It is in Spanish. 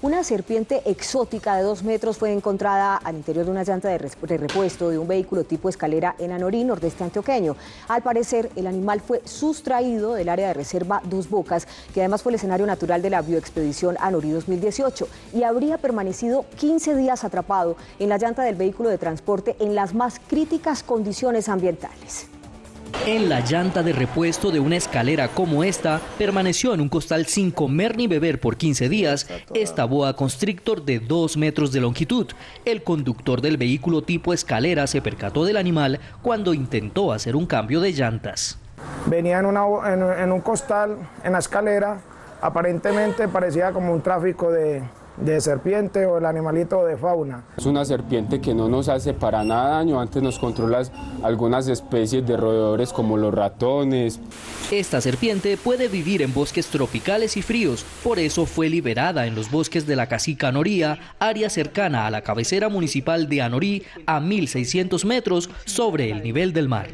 Una serpiente exótica de dos metros fue encontrada al interior de una llanta de repuesto de un vehículo tipo escalera en Anorí, nordeste antioqueño. Al parecer, el animal fue sustraído del área de reserva Dos Bocas, que además fue el escenario natural de la bioexpedición Anorí 2018, y habría permanecido 15 días atrapado en la llanta del vehículo de transporte en las más críticas condiciones ambientales. En la llanta de repuesto de una escalera como esta, permaneció en un costal sin comer ni beber por 15 días esta boa constrictor de 2 metros de longitud. El conductor del vehículo tipo escalera se percató del animal cuando intentó hacer un cambio de llantas. Venía en, en un costal, en la escalera, aparentemente parecía como un tráfico de, de serpiente o el animalito de fauna. Es una serpiente que no nos hace para nada daño, antes nos controla algunas especies de roedores como los ratones. Esta serpiente puede vivir en bosques tropicales y fríos, por eso fue liberada en los bosques de la Casica Anoría, área cercana a la cabecera municipal de Anorí, a 1.600 metros sobre el nivel del mar.